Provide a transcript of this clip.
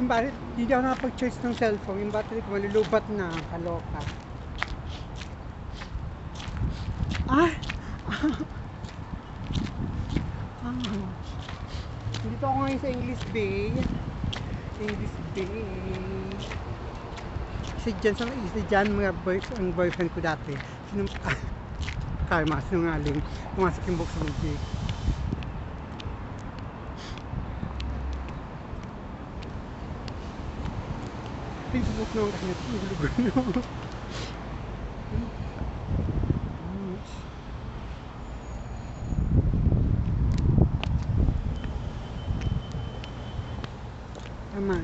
Yung battery, hindi ako nakapag-charge ng cellphone. Yung battery ko malulubat na. Kaloka. Ah! ah. Dito ako ngayon sa English Bay. English Bay. Isa dyan sa isa dyan mga boys, ang boyfriend ko dati. Sinum ah, karma, sinungaling. Pumasok yung box sa mugig. Pieterboek nodig en het nodig. Amai.